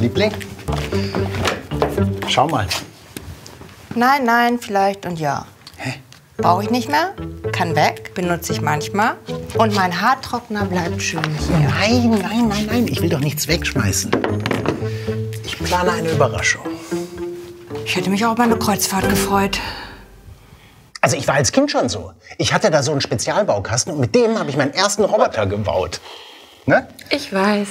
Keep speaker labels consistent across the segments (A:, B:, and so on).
A: Liebling. Schau mal.
B: Nein, nein, vielleicht und ja.
A: Hä?
B: Brauche ich nicht mehr, kann weg, benutze ich manchmal. Und mein Haartrockner bleibt schön hier.
A: Nein, nein, nein, nein. Ich will doch nichts wegschmeißen. Ich plane eine Überraschung.
B: Ich hätte mich auch über eine Kreuzfahrt gefreut.
A: Also ich war als Kind schon so. Ich hatte da so einen Spezialbaukasten und mit dem habe ich meinen ersten Roboter gebaut. Ne?
B: Ich weiß.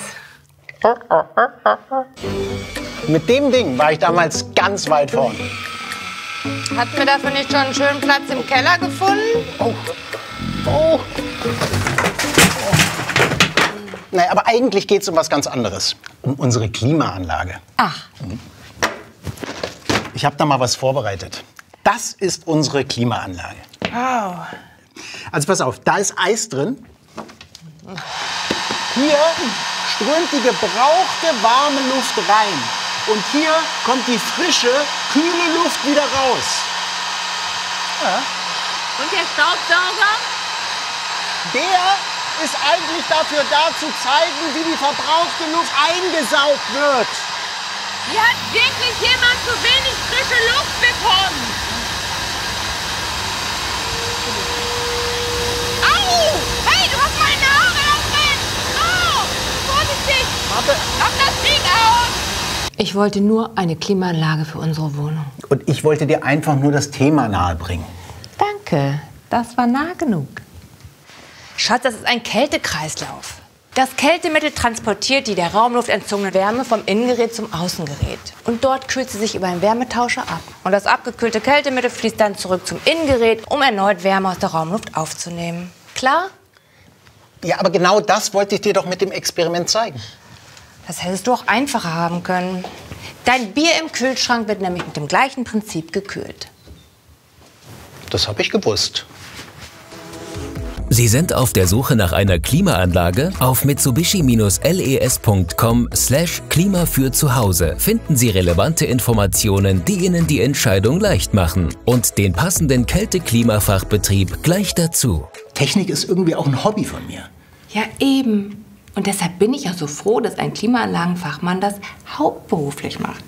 A: Mit dem Ding war ich damals ganz weit vorn.
B: Hatten wir dafür nicht schon einen schönen Platz im Keller gefunden?
A: Oh. Oh. Naja, aber eigentlich geht es um was ganz anderes. Um unsere Klimaanlage.
B: Ach,
A: Ich habe da mal was vorbereitet. Das ist unsere Klimaanlage.
B: wow.
A: Also pass auf, da ist Eis drin. Hier strömt die gebrauchte warme Luft rein. Und hier kommt die frische, kühle Luft wieder raus.
C: Und der Staubsauger?
A: Der ist eigentlich dafür da zu zeigen, wie die verbrauchte Luft eingesaugt wird.
C: Hier hat wirklich jemand zu wenig frische Luft bekommen.
B: Ich wollte nur eine Klimaanlage für unsere Wohnung.
A: Und ich wollte dir einfach nur das Thema nahebringen.
B: Danke, das war nah genug. Schatz, das ist ein Kältekreislauf. Das Kältemittel transportiert die der Raumluft entzogene Wärme vom Innengerät zum Außengerät. Und dort kühlt sie sich über einen Wärmetauscher ab. Und das abgekühlte Kältemittel fließt dann zurück zum Innengerät, um erneut Wärme aus der Raumluft aufzunehmen. Klar?
A: Ja, aber genau das wollte ich dir doch mit dem Experiment zeigen.
B: Das hättest du auch einfacher haben können. Dein Bier im Kühlschrank wird nämlich mit dem gleichen Prinzip gekühlt.
A: Das habe ich gewusst.
D: Sie sind auf der Suche nach einer Klimaanlage? Auf mitsubishi-les.com slash Klima für zu Hause finden Sie relevante Informationen, die Ihnen die Entscheidung leicht machen. Und den passenden Kälte-Klimafachbetrieb gleich dazu.
A: Technik ist irgendwie auch ein Hobby von mir.
B: Ja, eben. Und deshalb bin ich ja so froh, dass ein Klimaanlagenfachmann das hauptberuflich macht.